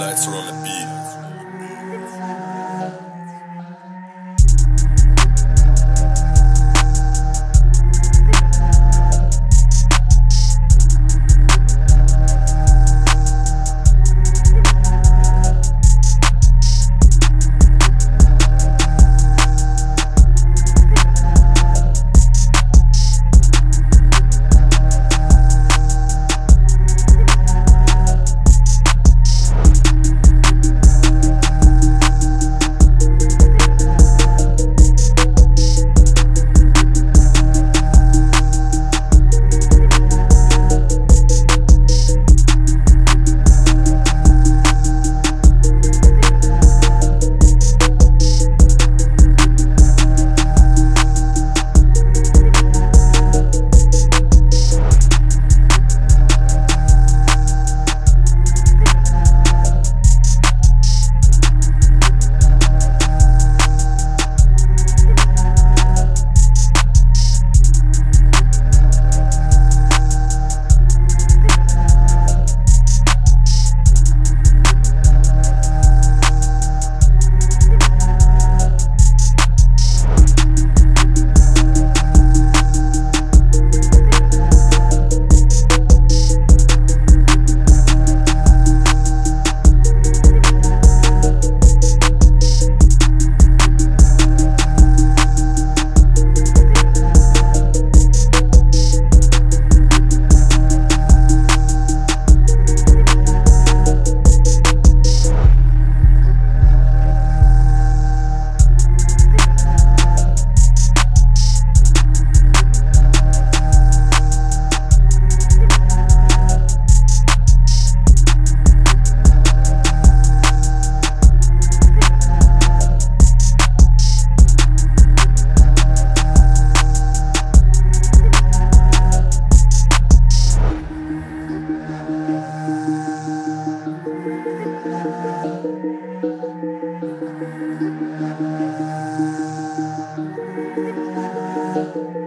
Lights are on the beat. sisterhood.